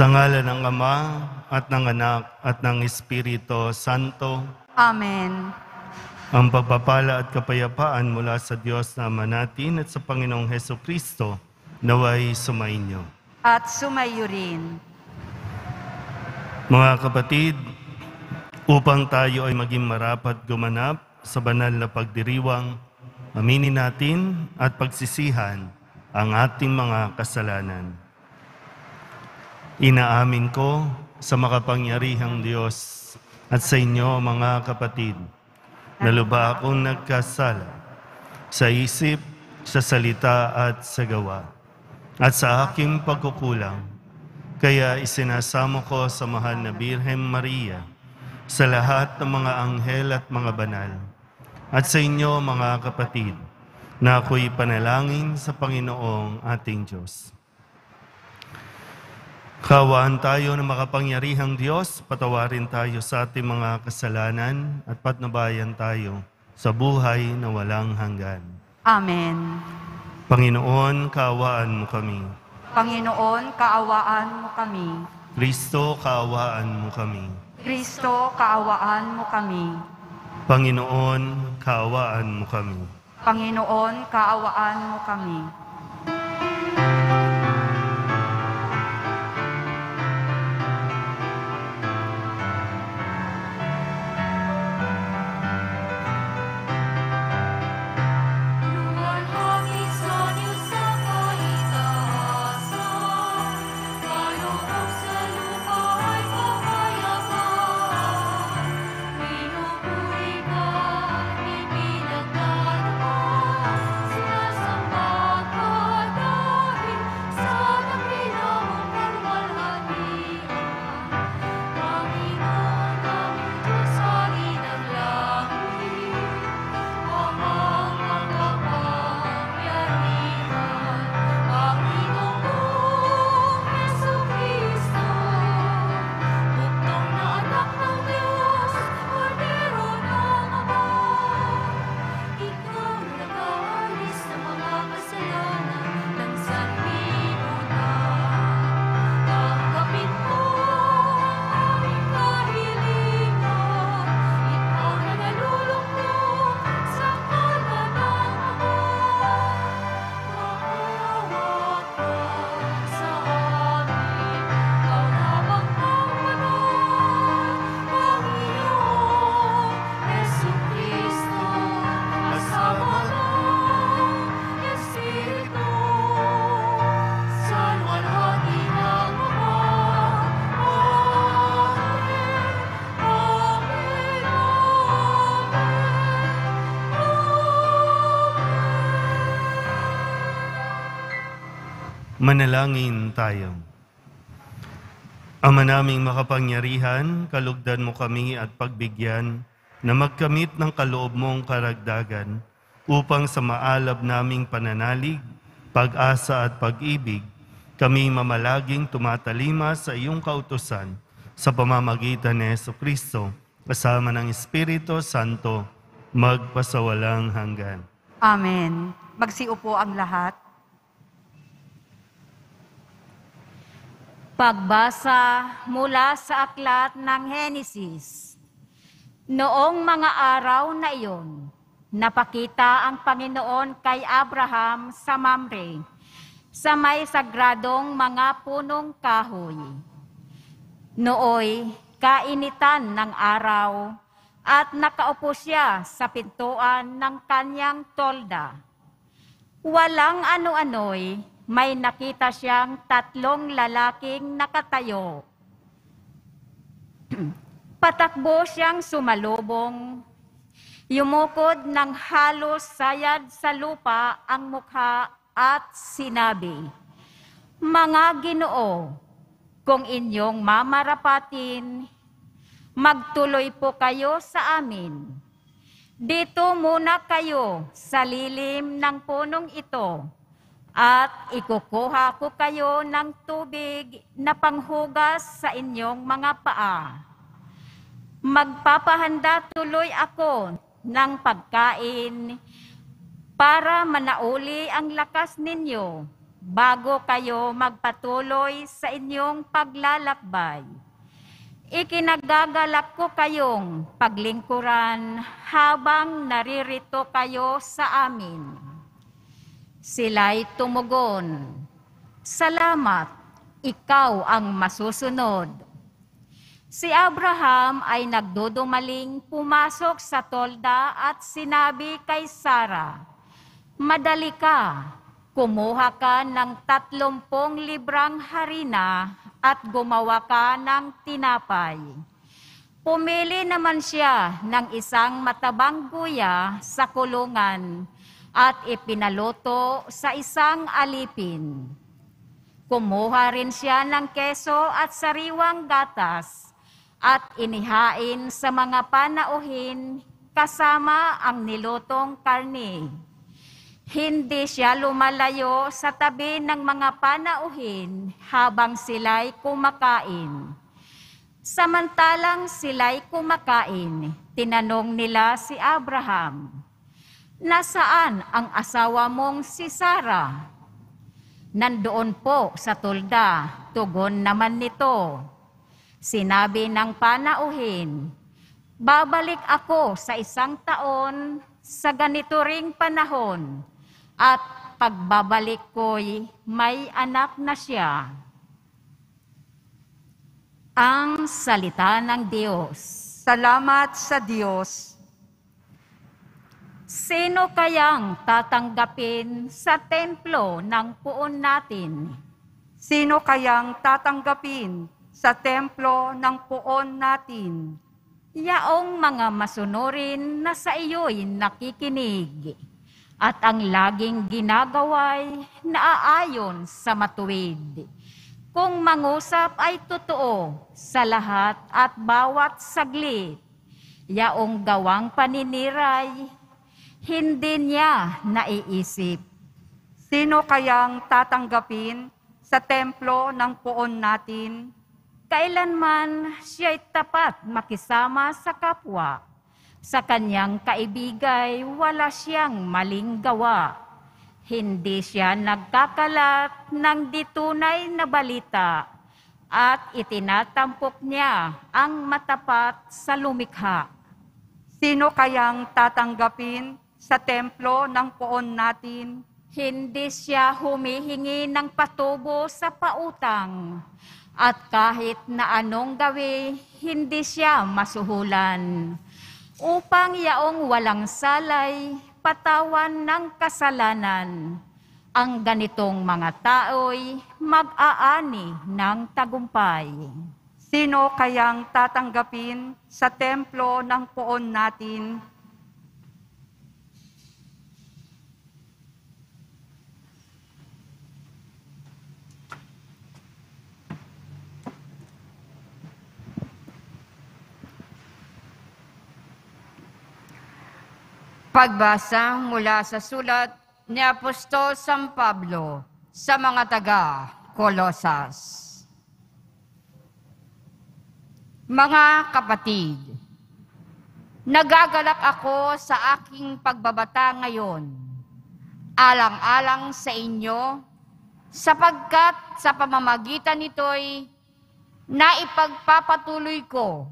Sa ngala ng Ama at ng Anak at ng Espiritu Santo, Amen. ang pagpapala at kapayapaan mula sa Diyos na Ama natin at sa Panginoong Heso Kristo naway sumainyo. At sumayo rin. Mga kapatid, upang tayo ay maging marapat gumanap sa banal na pagdiriwang, aminin natin at pagsisihan ang ating mga kasalanan. Inaamin ko sa makapangyarihang Diyos at sa inyo mga kapatid, na luba akong nagkasala sa isip, sa salita at sa gawa, at sa aking pagkukulang. Kaya isinasamo ko sa mahal na Birhen Maria, sa lahat ng mga anghel at mga banal, at sa inyo mga kapatid, na ako'y panalangin sa Panginoong ating Diyos. Kawaan tayo ng makapangyarihang Diyos, patawarin tayo sa ating mga kasalanan at patnubayan tayo sa buhay na walang hanggan. Amen. Panginoon, kaawaan mo kami. Panginoon, kaawaan mo kami. Kristo, kaawaan mo kami. Kristo, kaawaan mo kami. Panginoon, kaawaan mo kami. Panginoon, kaawaan mo kami. Manalangin tayo. Ama naming makapangyarihan, kalugdan mo kami at pagbigyan na magkamit ng kaloob mong karagdagan upang sa maalab naming pananalig, pag-asa at pag-ibig, kami mamalaging tumatalima sa iyong kautusan sa pamamagitan ni Yesu Kristo kasama ng Espiritu Santo magpasawalang hanggan. Amen. Magsiupo ang lahat. Pagbasa mula sa aklat ng Henesis. Noong mga araw na iyon, napakita ang Panginoon kay Abraham sa Mamre, sa may sagradong mga punong kahoy. Nooy, kainitan ng araw, at nakaupo siya sa pintuan ng kanyang tolda. Walang ano-ano'y may nakita siyang tatlong lalaking nakatayo. Patakbo siyang sumalubong. Yumukod ng halos sayad sa lupa ang mukha at sinabi, Mga ginoo, kung inyong mamarapatin, magtuloy po kayo sa amin. Dito muna kayo sa lilim ng punong ito at ikukuha ko kayo ng tubig na panghugas sa inyong mga paa. Magpapahanda tuloy ako ng pagkain para manauli ang lakas ninyo bago kayo magpatuloy sa inyong paglalakbay. Ikinagagalak ko kayong paglingkuran habang naririto kayo sa amin. Sila'y tumugon, Salamat, ikaw ang masusunod. Si Abraham ay nagdudumaling pumasok sa tolda at sinabi kay Sarah, Madali ka, kumuha ka ng tatlumpong librang harina at gumawa ka ng tinapay. Pumili naman siya ng isang matabang guya sa kulungan at ipinaluto sa isang alipin. Kumuha rin siya ng keso at sariwang gatas at inihain sa mga panauhin kasama ang nilutong karne. Hindi siya lumalayo sa tabi ng mga panauhin habang sila'y kumakain. Samantalang sila'y kumakain, tinanong nila si Abraham, Nasaan ang asawa mong si Sarah? Nandoon po sa tulda, tugon naman nito. Sinabi ng panauhin, Babalik ako sa isang taon sa ganito ring panahon at pagbabalik ko'y may anak na siya. Ang salita ng Diyos. Salamat sa Diyos. Sino kayang tatanggapin sa templo ng puon natin? Sino kayang tatanggapin sa templo ng puon natin? Yaong mga masunurin na sa iyo'y nakikinig at ang laging ginagaway naaayon sa matuwid. Kung mangusap ay totoo sa lahat at bawat saglit, yaong gawang paniniray, hindi niya naiisip. Sino kayang tatanggapin sa templo ng puon natin? Kailanman siya'y tapat makisama sa kapwa. Sa kanyang kaibigay, wala siyang maling gawa. Hindi siya nagkakalat ng ditunay na balita at itinatampok niya ang matapat sa lumikha. Sino kayang tatanggapin sa templo ng puon natin? Hindi siya humihingi ng patubo sa pautang. At kahit na anong gawi, hindi siya masuhulan. Upang yaong walang salay, patawan ng kasalanan. Ang ganitong mga tao'y mag-aani ng tagumpay. Sino kayang tatanggapin sa templo ng puon natin? Pagbasa mula sa sulat ni Apostol San Pablo sa mga taga Kolosas. Mga kapatid, nagagalak ako sa aking pagbabata ngayon, alang-alang sa inyo, sapagkat sa pamamagitan nito'y naipagpapatuloy ko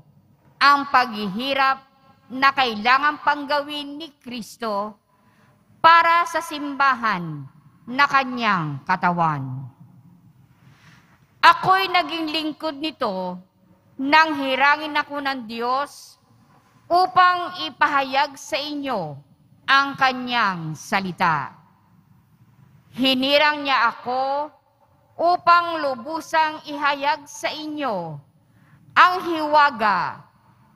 ang paghihirap na kailangan pang gawin ni Kristo para sa simbahan na kanyang katawan. Ako'y naging lingkod nito nang hirangin ako ng Diyos upang ipahayag sa inyo ang kanyang salita. Hinirang niya ako upang lubusang ihayag sa inyo ang hiwaga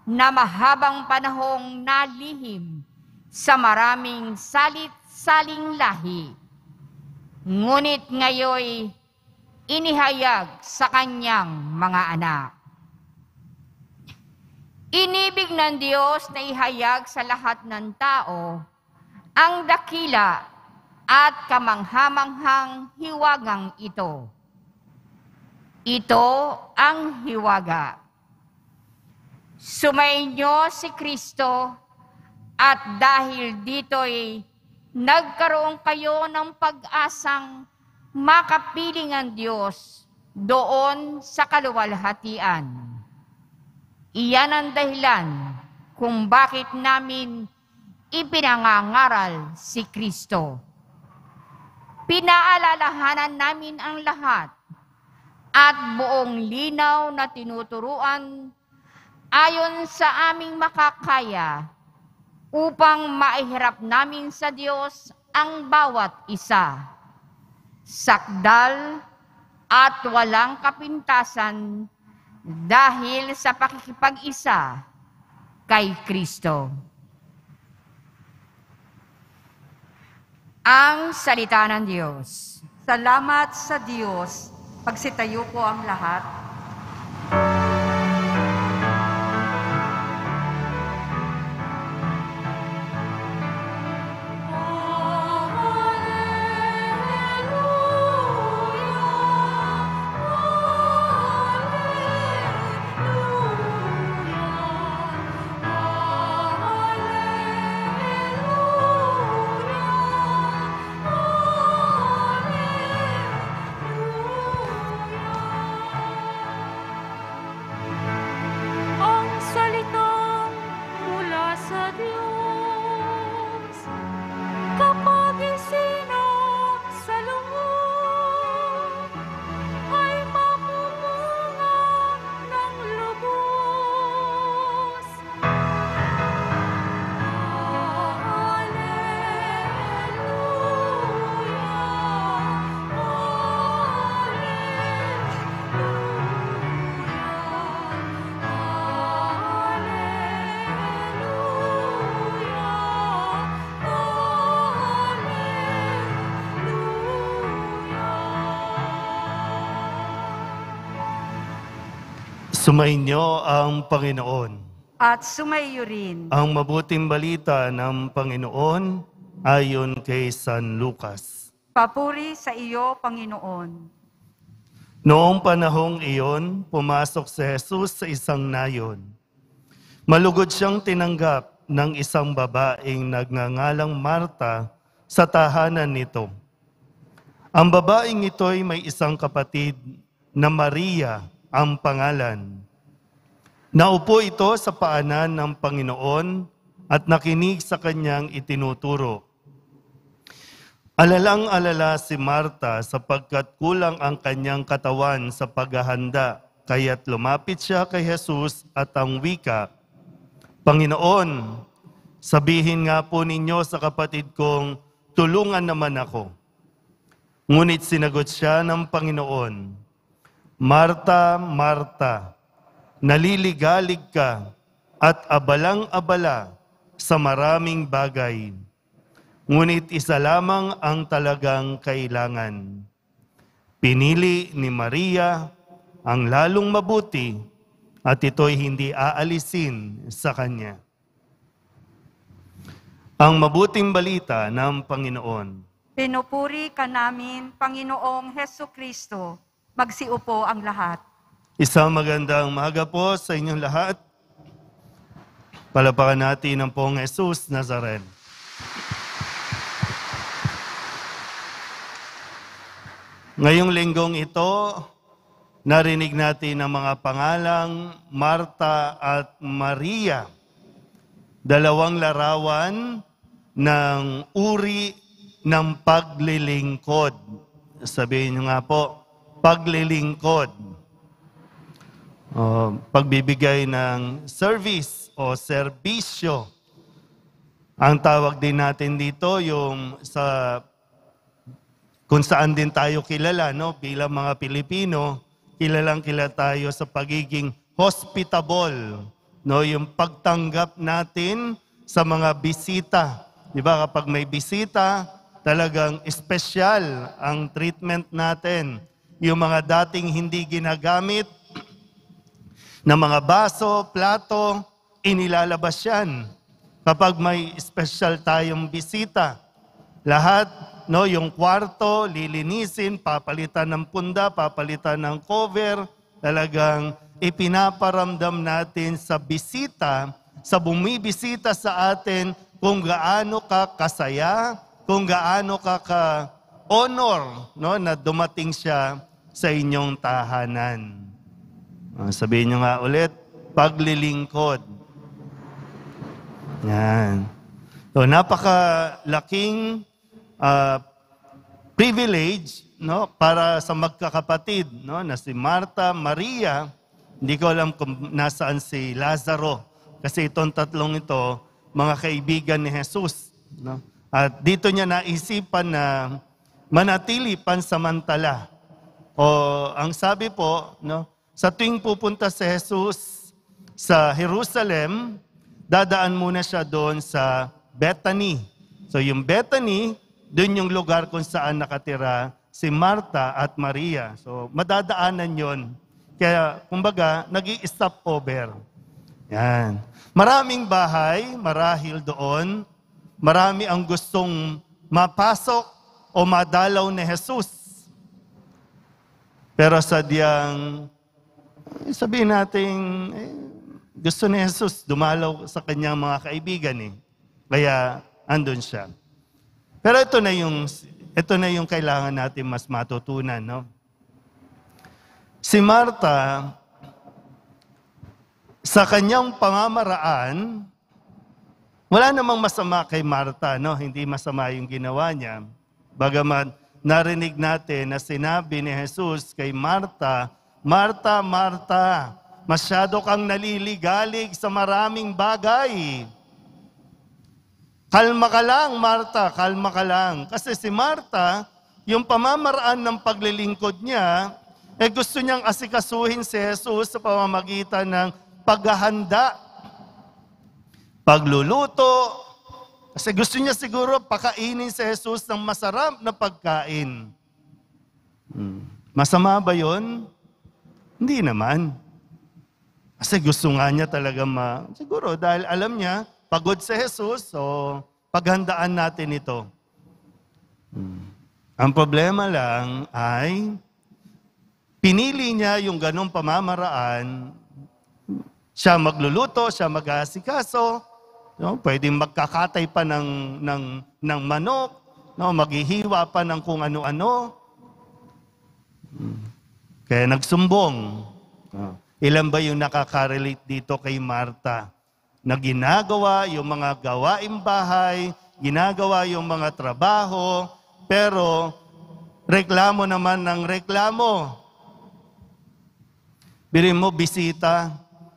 na mahabang panahong nalihim sa maraming salit-saling lahi. Ngunit ngayoy inihayag sa kanyang mga anak. Inibig ng Diyos na ihayag sa lahat ng tao ang dakila at kamanghamanghang hiwagang ito. Ito ang hiwaga Sumainyo si Kristo at dahil dito'y nagkaroon kayo ng pag-asang makapiling ang Diyos doon sa kaluwalhatian. Iyan ang dahilan kung bakit namin ipinangangaral si Kristo. Pinaalalahanan namin ang lahat at buong linaw na tinuturuan ayon sa aming makakaya upang maihirap namin sa Diyos ang bawat isa. Sakdal at walang kapintasan dahil sa pakikipag-isa kay Kristo. Ang salita ng Diyos. Salamat sa Diyos. Pagsitayo po ang lahat. Sumainyo ang Panginoon. At sumaiyo rin. Ang mabuting balita ng Panginoon ayon kay San Lucas. Papuri sa iyo, Panginoon. Noong panahong iyon, pumasok si Jesus sa isang nayon. Malugod siyang tinanggap ng isang babaeng nagngangalang Marta sa tahanan nito. Ang babaeng ito'y may isang kapatid na Maria ang pangalan. Naupo ito sa paanan ng Panginoon at nakinig sa kanyang itinuturo. Alalang-alala si Marta sapagkat kulang ang kanyang katawan sa paghahanda, kaya't lumapit siya kay Jesus at ang wika, Panginoon, sabihin nga po ninyo sa kapatid kong, tulungan naman ako. Ngunit sinagot siya ng Panginoon, Marta, Marta, naliligalig ka at abalang-abala sa maraming bagay. Ngunit isa lamang ang talagang kailangan. Pinili ni Maria ang lalong mabuti at ito'y hindi aalisin sa kanya. Ang mabuting balita ng Panginoon. Pinupuri ka namin, Panginoong Heso Kristo. Magsiupo ang lahat. Isang magandang maga po sa inyong lahat. Palapakan natin ang pong Jesus Nazaren. Ngayong linggong ito, narinig natin ang mga pangalang Marta at Maria. Dalawang larawan ng uri ng paglilingkod. Sabihin nyo nga po, paglilingkod. O, pagbibigay ng service o serbisyo. Ang tawag din natin dito yung sa kung saan din tayo kilala no bilang mga Pilipino, kilalang kilala tayo sa pagiging hospitable, no yung pagtanggap natin sa mga bisita. 'Di ba kapag may bisita, talagang espesyal ang treatment natin. Yung mga dating hindi ginagamit na mga baso, plato, inilalabas yan. Kapag may special tayong bisita, lahat, no, yung kwarto, lilinisin, papalitan ng punda, papalitan ng cover, talagang ipinaparamdam natin sa bisita, sa bumibisita sa atin, kung gaano ka kasaya, kung gaano ka ka honor no, na dumating siya sa inyong tahanan. Ah, sabihin nyo nga ulit, paglilingkod. Yan. So, napakalaking ah, privilege no para sa magkakapatid no na si Marta, Maria, hindi ko alam kung nasaan si Lazaro kasi itong tatlong ito mga kaibigan ni Jesus no at dito niya naisipan na manatili pansamantala o ang sabi po no sa tuwing pupunta si Jesus sa Jerusalem dadaan muna siya doon sa Bethany so yung Bethany doon yung lugar kung saan nakatira si Marta at Maria. So, madadaanan yon. Kaya, kumbaga, nag stop over. Yan. Maraming bahay, marahil doon. Marami ang gustong mapasok o madalaw ni Jesus. Pero sadyang, eh, sabihin natin, eh, gusto ni Jesus dumalaw sa kanyang mga kaibigan eh. Kaya, andun siya. Pero ito na yung ito na yung kailangan natin mas matutunan, no? Si Marta sa kanyang pamamaraan wala namang masama kay Marta, no? Hindi masama yung ginawa niya. Bagaman narinig natin na sinabi ni Jesus kay Marta, Marta, Marta, masyado kang naliligalig sa maraming bagay. Kalma ka lang, Marta, kalma ka lang. Kasi si Marta, yung pamamaraan ng paglilingkod niya, eh gusto niyang asikasuhin si Jesus sa pamamagitan ng paghahanda, pagluluto, kasi gusto niya siguro pakainin si Jesus ng masarap na pagkain. Hmm. Masama ba yon? Hindi naman. Kasi gusto nga niya talaga ma... Siguro dahil alam niya, pagod si Jesus, so paghandaan natin ito. Hmm. Ang problema lang ay pinili niya yung ganong pamamaraan. Siya magluluto, siya mag-aasikaso, no? pwedeng magkakatay pa ng, ng, ng manok, no? maghihiwa pa ng kung ano-ano. Kaya nagsumbong. No? Ilan ba yung nakaka-relate dito kay Marta? Na ginagawa yung mga gawaing bahay, ginagawa yung mga trabaho, pero reklamo naman ng reklamo. Birin mo, bisita,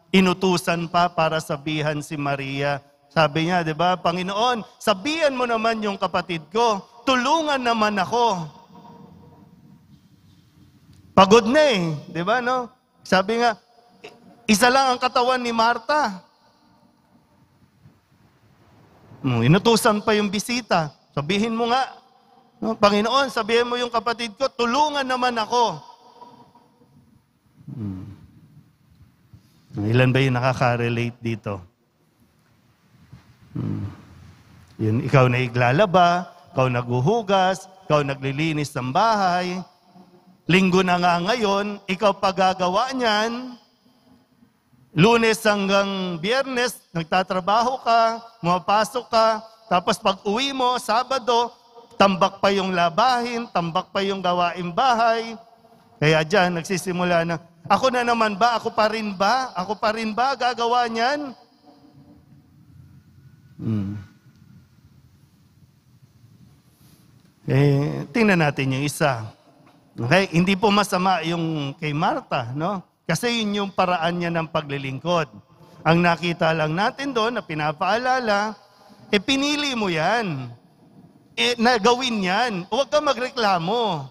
inutusan pa para sabihan si Maria. Sabi niya, di ba, Panginoon, sabihan mo naman yung kapatid ko, tulungan naman ako. Pagod na eh, di ba, no? Sabi nga, isa lang ang katawan ni Marta. Hmm, inutusan pa yung bisita. Sabihin mo nga, no, Panginoon, sabihin mo yung kapatid ko, tulungan naman ako. Hmm. Ilan ba yung nakaka-relate dito? Hmm. Yun, ikaw na iglalaba, ikaw naghuhugas, ikaw naglilinis ng bahay. Linggo na nga ngayon, ikaw pagagawa niyan, Lunes hanggang biyernes, nagtatrabaho ka, mapasok ka, tapos pag uwi mo, Sabado, tambak pa yung labahin, tambak pa yung gawain bahay. Kaya dyan, nagsisimula na, ako na naman ba? Ako pa rin ba? Ako pa rin ba gagawa niyan? Hmm. Eh, tingnan natin yung isa. Okay? Hindi po masama yung kay Marta, no? Kasi yun yung paraan niya ng paglilingkod. Ang nakita lang natin doon na pinapaalala, eh pinili mo yan. Eh, na gawin yan. Huwag ka magreklamo.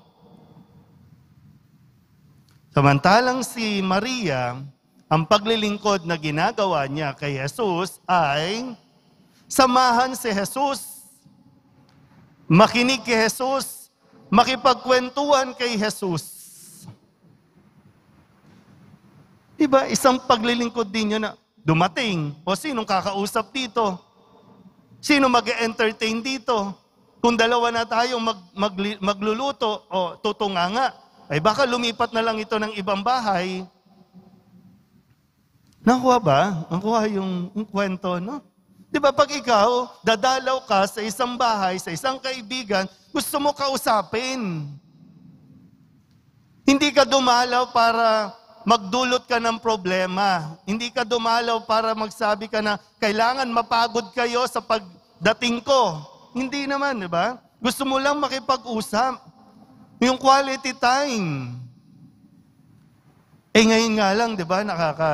Samantalang si Maria, ang paglilingkod na ginagawa niya kay Jesus ay samahan si Jesus. Makinig kay Jesus. Makipagkwentuhan kay Jesus. Diba, isang paglilingkod din yun na dumating. O sinong kakausap dito? Sino mag entertain dito? Kung dalawa na tayo mag, mag, magluluto o tutunganga, ay baka lumipat na lang ito ng ibang bahay. Nakuha ba? Nakuha yung, yung kwento, no? Di ba pag ikaw, dadalaw ka sa isang bahay, sa isang kaibigan, gusto mo kausapin. Hindi ka dumalaw para magdulot ka ng problema. Hindi ka dumalaw para magsabi ka na kailangan mapagod kayo sa pagdating ko. Hindi naman, di ba? Gusto mo lang makipag-usap. Yung quality time. Eh ngayon nga lang, di ba, nakaka,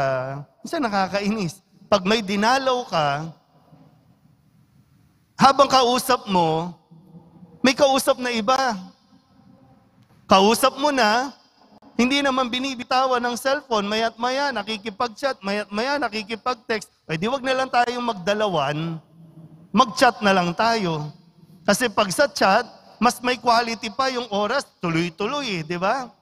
isa nakakainis. Pag may dinalaw ka, habang kausap mo, may kausap na iba. Kausap mo na, hindi naman binibitawan ng cellphone, mayat maya nakikipag-chat, mayat maya nakikipag-text. Ay di wag na lang tayong magdalawan, mag-chat na lang tayo. Kasi pag sa chat, mas may quality pa yung oras, tuloy-tuloy, eh, di ba?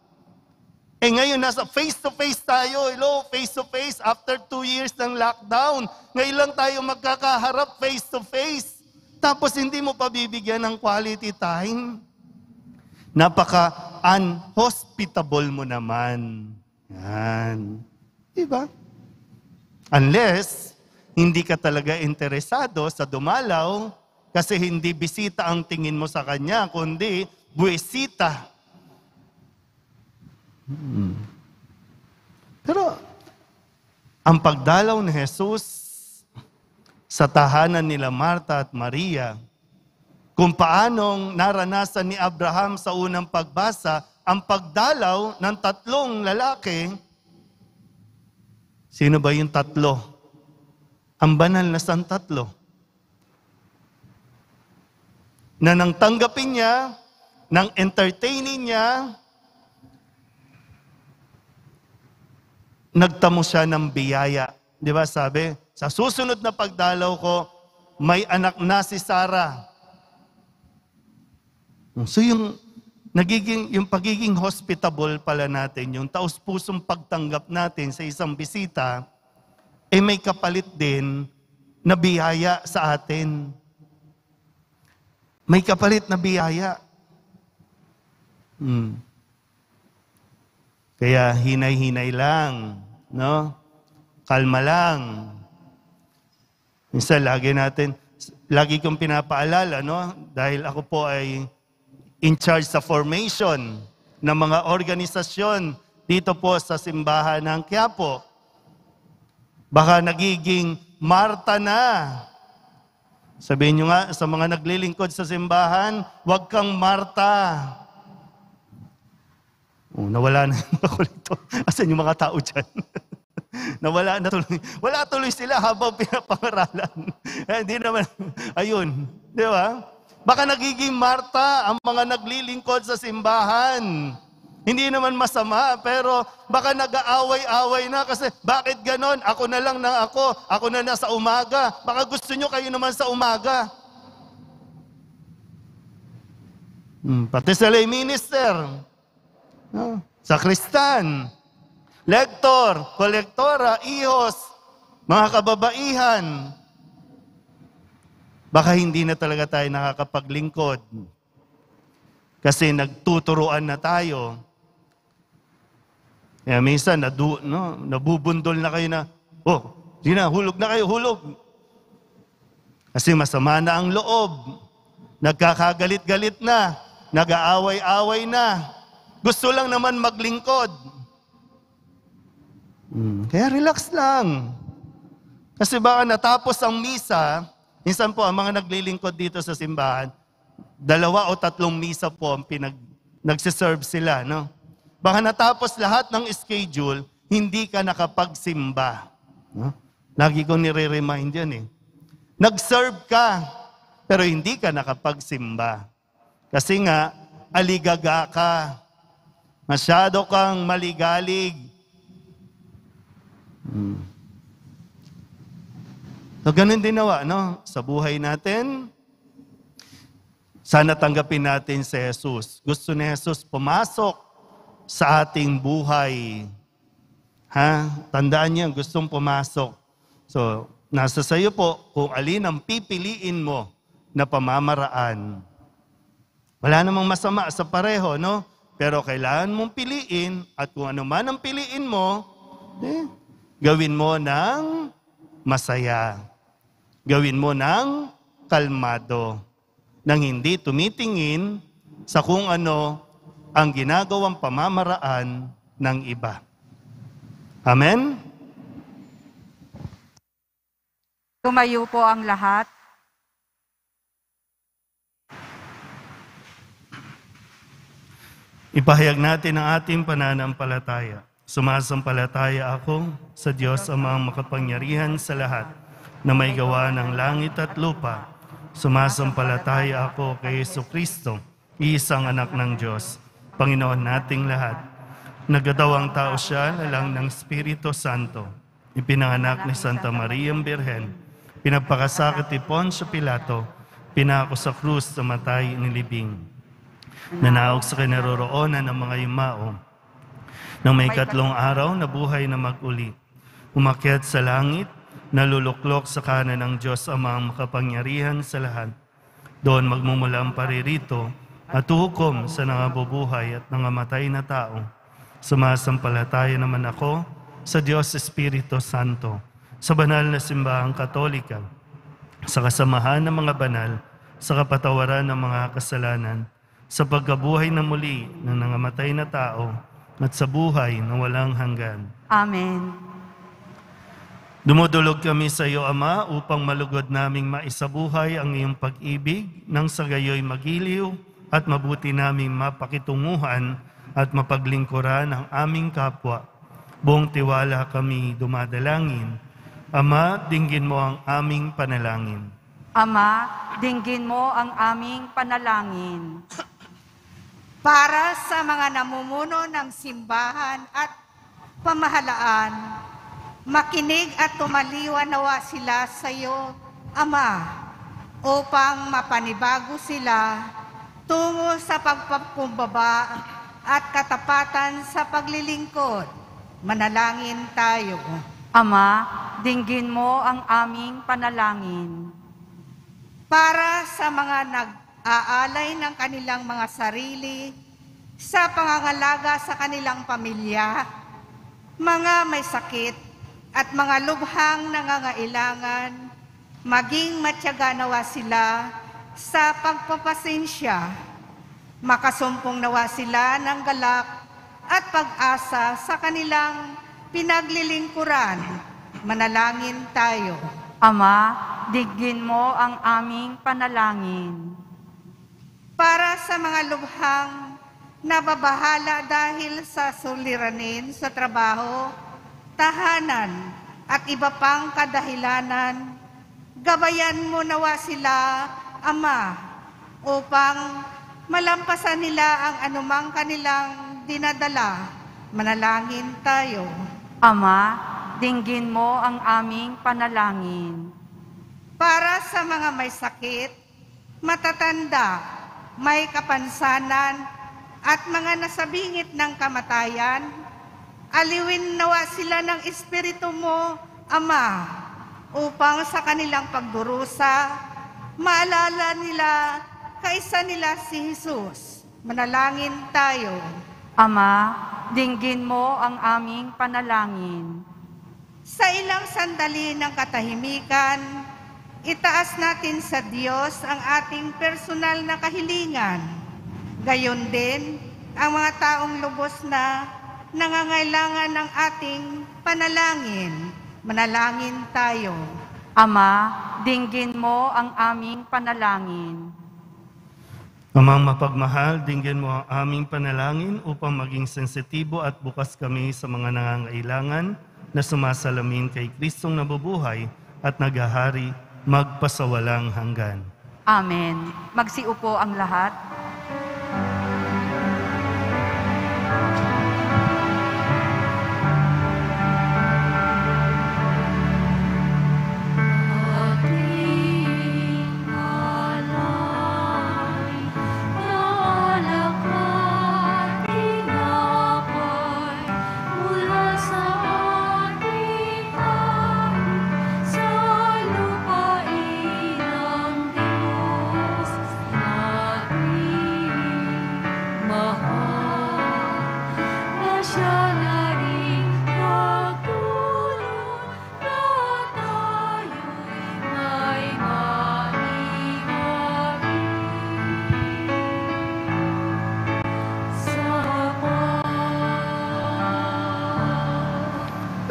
Eh ngayon, nasa face-to-face tayo. Hello, face-to-face after two years ng lockdown. Ngayon lang tayo magkakaharap face-to-face. Tapos hindi mo pa bibigyan ng quality time. Napaka-unhospitable mo naman. Yan. Diba? Unless, hindi ka talaga interesado sa dumalaw kasi hindi bisita ang tingin mo sa kanya, kundi buwisita. Hmm. Pero, ang pagdalaw ni Jesus sa tahanan nila Marta at Maria, kung paanong naranasan ni Abraham sa unang pagbasa ang pagdalaw ng tatlong lalaki. Sino ba yung tatlo? Ang banal na san tatlo. Na nang tanggapin niya, nang entertaining niya, nagtamo siya ng biyaya. Di ba sabi, sa susunod na pagdalaw ko, may anak na si Sarah. So yung nagiging yung pagiging hospitable pala natin, yung taus-pusong pagtanggap natin sa isang bisita, eh may kapalit din na biyaya sa atin. May kapalit na biyaya. Hmm. Kaya hinay-hinay lang, no? Kalma lang. Minsan lagi natin, lagi kong pinapaalala, no? Dahil ako po ay in charge sa formation ng mga organisasyon dito po sa simbahan ng Quiapo. Baka nagiging Marta na. Sabihin nyo nga sa mga naglilingkod sa simbahan, huwag kang Marta. Oh, nawala na ako rito. Asan yung mga tao dyan? nawala na tuloy. Wala tuloy sila habang pinapangaralan. eh, hindi naman, ayun. Di ba? Baka nagiging Marta ang mga naglilingkod sa simbahan. Hindi naman masama, pero baka nag-aaway-away na kasi bakit ganon? Ako na lang na ako, ako na nasa umaga. Baka gusto nyo kayo naman sa umaga. Hmm, pati sa lay minister, no? sa kristan, lektor, kolektora, ihos, mga kababaihan, baka hindi na talaga tayo nakakapaglingkod. Kasi nagtuturuan na tayo. Kaya minsan, nadu, no, nabubundol na kayo na, oh, di na, hulog na kayo, hulog. Kasi masama na ang loob. Nagkakagalit-galit na. Nag-aaway-away na. Gusto lang naman maglingkod. Hmm, Kaya relax lang. Kasi baka natapos ang misa, minsan po ang mga naglilingkod dito sa simbahan, dalawa o tatlong misa po ang pinag, nagsiserve sila, no? Baka natapos lahat ng schedule, hindi ka nakapagsimba. No? Lagi ko nire-remind yan eh. Nag-serve ka, pero hindi ka nakapagsimba. Kasi nga, aligaga ka. Masyado kang maligalig. Hmm. So, ganun din nawa, no? Sa buhay natin, sana tanggapin natin si Jesus. Gusto ni Jesus pumasok sa ating buhay. Ha? Tandaan niyo, gustong pumasok. So, nasa sayo po kung alin ang pipiliin mo na pamamaraan. Wala namang masama sa pareho, no? Pero kailangan mong piliin at kung ano man ang piliin mo, eh, gawin mo ng masaya. gawin mo ng kalmado, nang hindi tumitingin sa kung ano ang ginagawang pamamaraan ng iba. Amen? Tumayo po ang lahat. Ipahayag natin ang ating pananampalataya. Sumasampalataya ako sa Diyos ang mga makapangyarihan sa lahat na may gawa ng langit at lupa. Sumasampalataya ako kay Yesu Kristo, isang anak ng Diyos, Panginoon nating lahat. Nagadawang tao siya na lang ng Espiritu Santo. Ipinanganak ni Santa Maria Birhen. Pinagpakasakit ni Poncio Pilato. Pinako sa krus sa matay nilibing nanaog sa kinaroroonan ng mga yumao. Nang may katlong araw na buhay na mag-uli, umakyat sa langit, naluluklok sa kanan ng Diyos ang mga makapangyarihan sa lahat. Doon magmumula ang paririto at hukom sa nangabubuhay at nangamatay na tao. Sumasampalataya naman ako sa Diyos Espiritu Santo, sa banal na simbahang katolika, sa kasamahan ng mga banal, sa kapatawaran ng mga kasalanan, sa pagkabuhay na muli ng nangamatay na tao, at sa buhay na walang hanggan. Amen. Dumudulog kami sa iyo, Ama, upang malugod naming maisabuhay ang iyong pag-ibig, nang sa gayoy magiliw at mabuti naming mapakitunguhan at mapaglingkuran ang aming kapwa. Buong tiwala kami dumadalangin. Ama, dinggin mo ang aming panalangin. Ama, dinggin mo ang aming panalangin. Para sa mga namumuno ng simbahan at pamahalaan, makinig at tumaliwan nawa sila sa iyo, Ama, upang mapanibago sila tungo sa pagpapumbaba at katapatan sa paglilingkod. Manalangin tayo. Ama, dinggin mo ang aming panalangin. para sa mga nag-aalay ng kanilang mga sarili sa pangangalaga sa kanilang pamilya, mga may sakit at mga lubhang nangangailangan, maging matyaga nawa sila sa pagpapasensya, makasumpong nawa sila ng galak at pag-asa sa kanilang pinaglilingkuran. Manalangin tayo. Ama, dinggin mo ang aming panalangin. Para sa mga lubhang nababahala dahil sa suliranin sa trabaho, tahanan at iba pang kadahilanan, gabayan mo nawa sila, Ama, upang malampasan nila ang anumang kanilang dinadala. Manalangin tayo. Ama, dinggin mo ang aming panalangin. para sa mga may sakit, matatanda, may kapansanan, at mga nasabingit ng kamatayan, aliwin nawa sila ng Espiritu mo, Ama, upang sa kanilang pagdurusa, maalala nila kaisa nila si Jesus. Manalangin tayo. Ama, dinggin mo ang aming panalangin. Sa ilang sandali ng katahimikan, itaas natin sa Diyos ang ating personal na kahilingan. Gayon din, ang mga taong lubos na nangangailangan ng ating panalangin. Manalangin tayo. Ama, dinggin mo ang aming panalangin. Amang mapagmahal, dinggin mo ang aming panalangin upang maging sensitibo at bukas kami sa mga nangangailangan na sumasalamin kay Kristong nabubuhay at naghahari magpasawalang hanggan. Amen. Magsiupo ang lahat.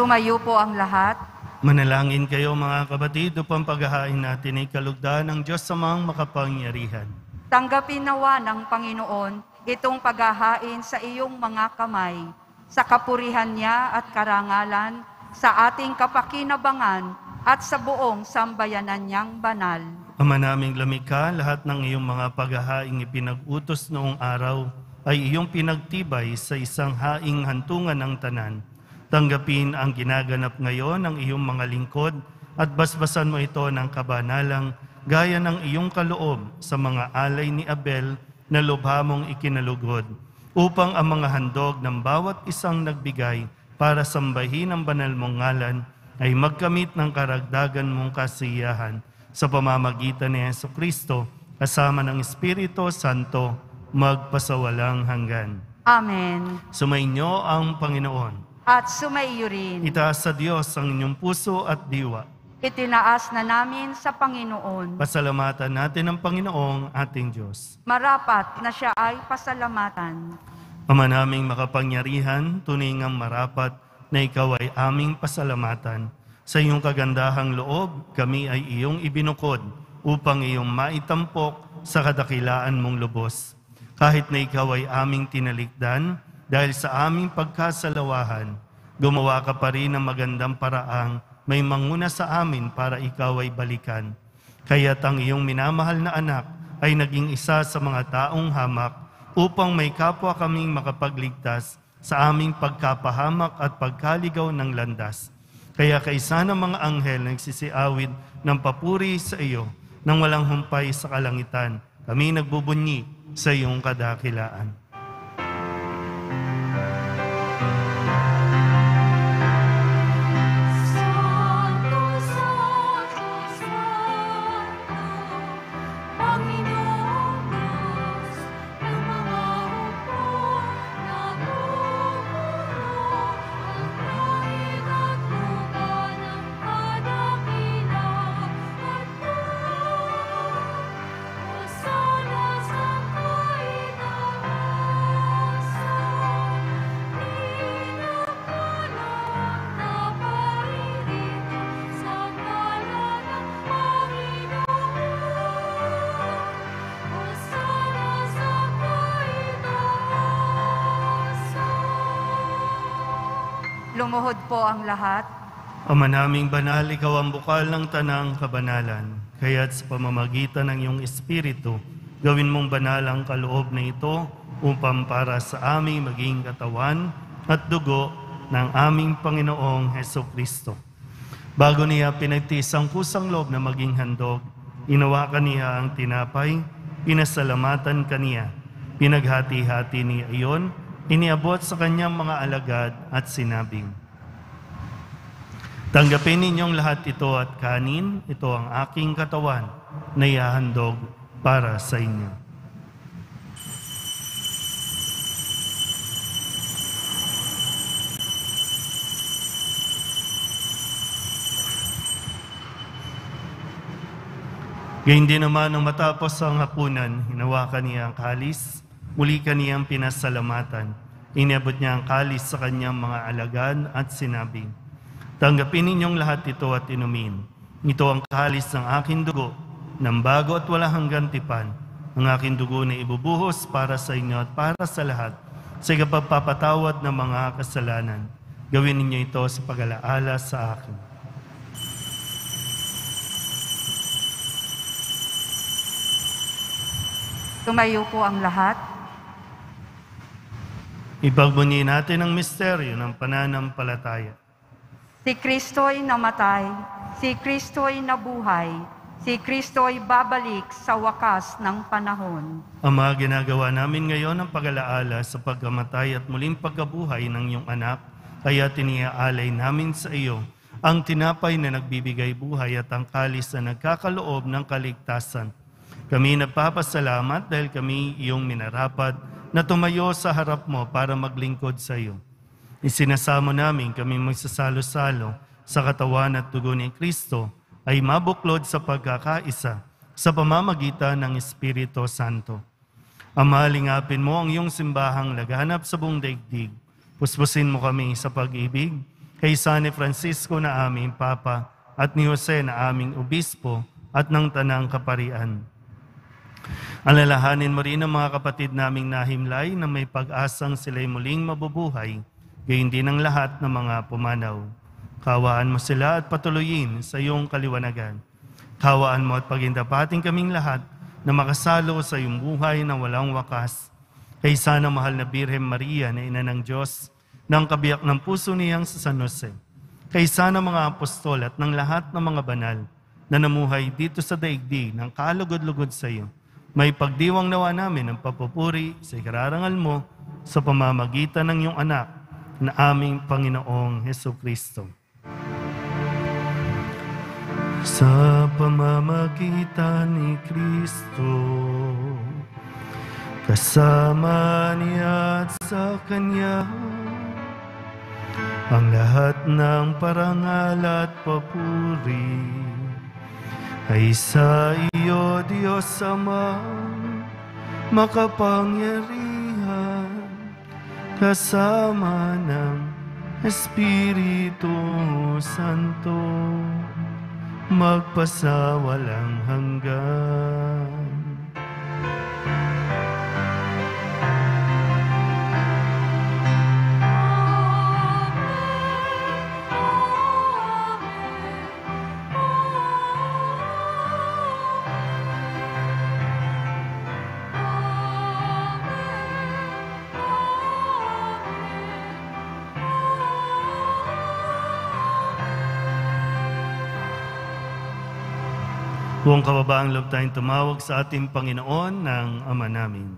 Tumayo po ang lahat. Manalangin kayo mga kapatid upang paghahain natin ay kalugdan ng Diyos sa mga makapangyarihan. Tanggapin nawa ng Panginoon itong paghahain sa iyong mga kamay, sa kapurihan niya at karangalan, sa ating kapakinabangan at sa buong sambayanan niyang banal. Ama naming lamika, lahat ng iyong mga paghahaing ipinag-utos noong araw ay iyong pinagtibay sa isang haing hantungan ng tanan. Tanggapin ang ginaganap ngayon ng iyong mga lingkod at basbasan mo ito ng kabanalang gaya ng iyong kaloob sa mga alay ni Abel na lubha mong ikinalugod upang ang mga handog ng bawat isang nagbigay para sambahin ang banal mong ngalan ay magkamit ng karagdagan mong kasiyahan sa pamamagitan ni Yesu Kristo kasama ng Espiritu Santo magpasawalang hanggan. Amen. Sumainyo ang Panginoon. At sumaiyo rin. Itaas sa Diyos ang inyong puso at diwa. Itinaas na namin sa Panginoon. Pasalamatan natin ang Panginoong ating Diyos. Marapat na siya ay pasalamatan. Ama naming makapangyarihan, tunay ngang marapat na ikaw ay aming pasalamatan. Sa iyong kagandahang loob, kami ay iyong ibinukod upang iyong maitampok sa kadakilaan mong lubos. Kahit na ikaw ay aming tinalikdan, dahil sa aming pagkasalawahan, gumawa ka pa rin ng magandang paraang may manguna sa amin para ikaw ay balikan. Kaya't ang iyong minamahal na anak ay naging isa sa mga taong hamak upang may kapwa kaming makapagligtas sa aming pagkapahamak at pagkaligaw ng landas. Kaya kaisa ng mga anghel nagsisiawid ng papuri sa iyo nang walang humpay sa kalangitan. Kami nagbubunyi sa iyong kadakilaan. Lumuhod po ang lahat. Ama naming banal, ikaw ang bukal ng tanang kabanalan. Kaya't sa pamamagitan ng iyong Espiritu, gawin mong banal ang kaloob na ito upang para sa aming maging katawan at dugo ng aming Panginoong Heso Kristo. Bago niya pinagtiis ang kusang loob na maging handog, inawakan niya ang tinapay, pinasalamatan kaniya, pinaghati-hati niya iyon, iniabot sa kanyang mga alagad at sinabing, Tanggapin ninyong lahat ito at kanin, ito ang aking katawan na ihahandog para sa inyo. Gayun din naman nung matapos ang hapunan, hinawakan niya ang kalis, muli kaniyang pinasalamatan. Inabot niya ang kalis sa kanyang mga alagad at sinabing, Tanggapin ninyong lahat ito at inumin. Ito ang kalis ng aking dugo, ng bago at wala hanggang tipan. Ang aking dugo na ibubuhos para sa inyo at para sa lahat, sa ikapagpapatawad ng mga kasalanan. Gawin ninyo ito sa pag-alaala sa akin. Tumayo po ang lahat. Ipagbunyi natin ang misteryo ng pananampalataya. Si Kristo'y namatay, si Kristo'y nabuhay, si Kristo'y babalik sa wakas ng panahon. Ama, ginagawa namin ngayon ang pag-alaala sa pagkamatay at muling pagkabuhay ng iyong anak, kaya tiniaalay namin sa iyo ang tinapay na nagbibigay buhay at ang kalis na nagkakaloob ng kaligtasan. Kami nagpapasalamat dahil kami iyong minarapat na tumayo sa harap mo para maglingkod sa iyo. Isinasamo namin kami magsasalo-salo sa katawan at dugo ni Kristo ay mabuklod sa pagkakaisa sa pamamagitan ng Espiritu Santo. Ama, lingapin mo ang iyong simbahang laganap sa buong daigdig. Puspusin mo kami sa pag-ibig kay San Francisco na aming Papa, at ni Jose na aming Obispo, at ng Tanang Kaparian. Alalahanin mo rin ang mga kapatid naming nahimlay na may pag-asang sila'y muling mabubuhay, gayon din ang lahat ng mga pumanaw. Kawaan mo sila at patuloyin sa iyong kaliwanagan. Kawaan mo at pagindapating kaming lahat na makasalo sa iyong buhay na walang wakas. Kay sana mahal na Birhem Maria na ina ng Diyos, ng kabiyak ng puso niyang sa San Jose. Kay sana mga apostol at ng lahat ng mga banal na namuhay dito sa daigdig ng kalugod-lugod sa iyo. May pagdiwang nawa namin ng papupuri sa ikararangal mo sa pamamagitan ng iyong anak na aming Panginoong Heso Kristo. Sa pamamagitan ni Kristo, kasama niya at sa Kanya, ang lahat ng parangal at papuri ay sa iyo, Diyos Ama, makapangyarihan, kasama ng Espiritu Santo, magpasawalang hanggan. Buong kababaang loob tayong tumawag sa ating Panginoon ng Ama namin.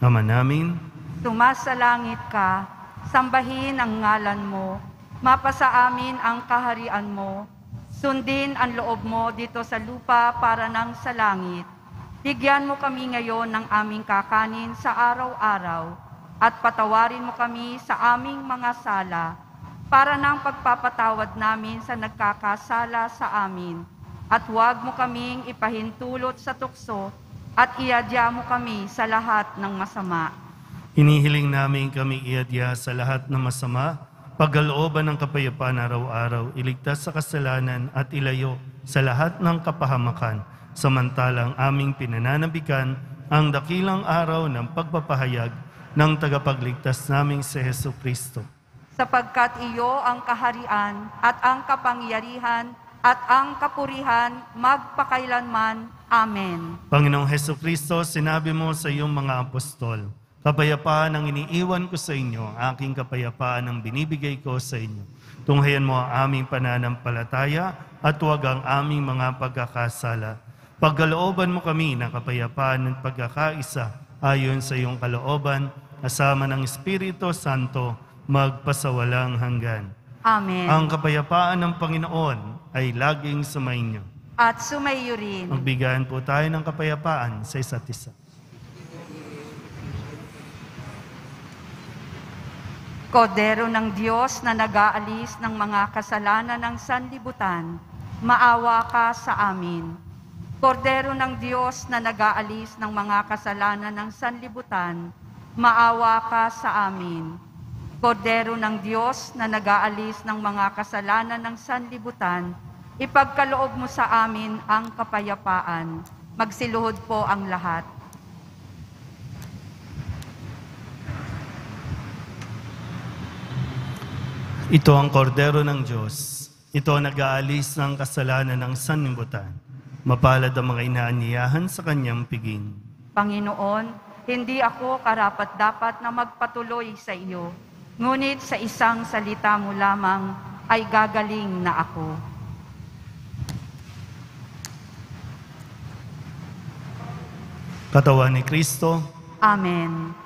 Ama namin, Sumasalangit ka, sambahin ang ngalan mo, mapasa amin ang kaharian mo, sundin ang loob mo dito sa lupa para nang sa langit. Bigyan mo kami ngayon ng aming kakanin sa araw-araw at patawarin mo kami sa aming mga sala para nang pagpapatawad namin sa nagkakasala sa amin. At huwag mo kaming ipahintulot sa tukso at iadya mo kami sa lahat ng masama. hinihiling namin kami iadya sa lahat ng masama, pagkalooban ng kapayapaan araw-araw, iligtas sa kasalanan at ilayo sa lahat ng kapahamakan, samantalang aming pinananabikan ang dakilang araw ng pagpapahayag ng tagapagligtas naming si Heso Kristo. sapagkat iyo ang kaharian at ang kapangyarihan at ang kapurihan magpakailanman. Amen. Panginoong Heso Kristo, sinabi mo sa iyong mga apostol, Kapayapaan ang iniiwan ko sa inyo, ang aking kapayapaan ang binibigay ko sa inyo. Tunghayan mo ang aming pananampalataya at huwag ang aming mga pagkakasala. Pagkalooban mo kami ng kapayapaan at pagkakaisa ayon sa iyong kalooban, kasama ng Espiritu Santo, magpasawalang hanggan. Amen. Ang kapayapaan ng Panginoon ay laging sumainyo. At sumayo rin. Magbigayan po tayo ng kapayapaan sa isa't isa. Kodero ng Diyos na nag-aalis ng mga kasalanan ng sanlibutan, maawa ka sa amin. Kordero ng Diyos na nag-aalis ng mga kasalanan ng sanlibutan, maawa ka sa amin. Kordero ng Diyos na nag-aalis ng mga kasalanan ng sanlibutan, ipagkaloob mo sa amin ang kapayapaan. Magsiluhod po ang lahat. Ito ang kordero ng Diyos. Ito ang nag-aalis ng kasalanan ng sanlibutan. Mapalad ang mga inaaniyahan sa kanyang piging. Panginoon, hindi ako karapat-dapat na magpatuloy sa iyo. Ngunit sa isang salita mo lamang ay gagaling na ako. Katawan ni Kristo, Amen.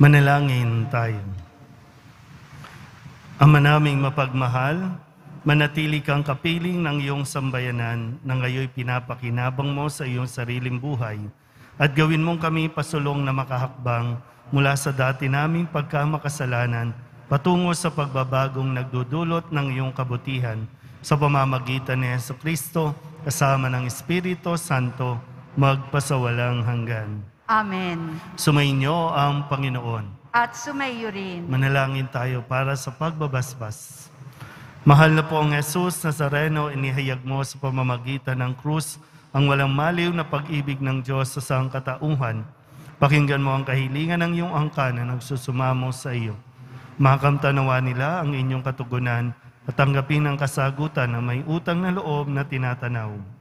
Manalangin tayo. Ama naming mapagmahal, manatili kang kapiling ng iyong sambayanan na ngayon pinapakinabang mo sa iyong sariling buhay at gawin mong kami pasulong na makahakbang mula sa dati naming pagkamakasalanan patungo sa pagbabagong nagdudulot ng iyong kabutihan sa pamamagitan ni Yeso Kristo kasama ng Espiritu Santo magpasawalang hanggan. Amen. Sumainyo ang Panginoon. At sumayo rin. Manalangin tayo para sa pagbabasbas. Mahal na po ang Jesus Nazareno, inihayag mo sa pamamagitan ng krus ang walang maliw na pag-ibig ng Diyos sa sangkatauhan. Pakinggan mo ang kahilingan ng iyong angka na nagsusumamo sa iyo. Makamtanawa nila ang inyong katugunan at tanggapin ang kasagutan na may utang na loob na tinatanaw.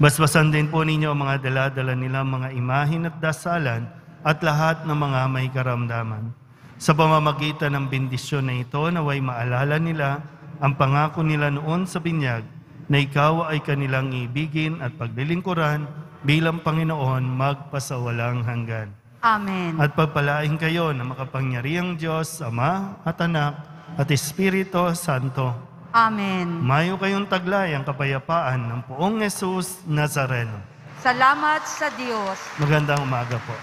Basbasan din po ninyo ang mga daladala nila, mga imahin at dasalan at lahat ng mga may karamdaman. Sa pamamagitan ng bendisyon na ito, naway maalala nila ang pangako nila noon sa binyag na ikaw ay kanilang ibigin at paglilingkuran bilang Panginoon magpasawalang hanggan. Amen. At pagpalain kayo na makapangyariang Diyos, Ama at Anak at Espiritu Santo. Amen. Mayo kayong taglay ang kapayapaan ng poong Jesus Nazareno. Salamat sa Diyos. Magandang umaga po.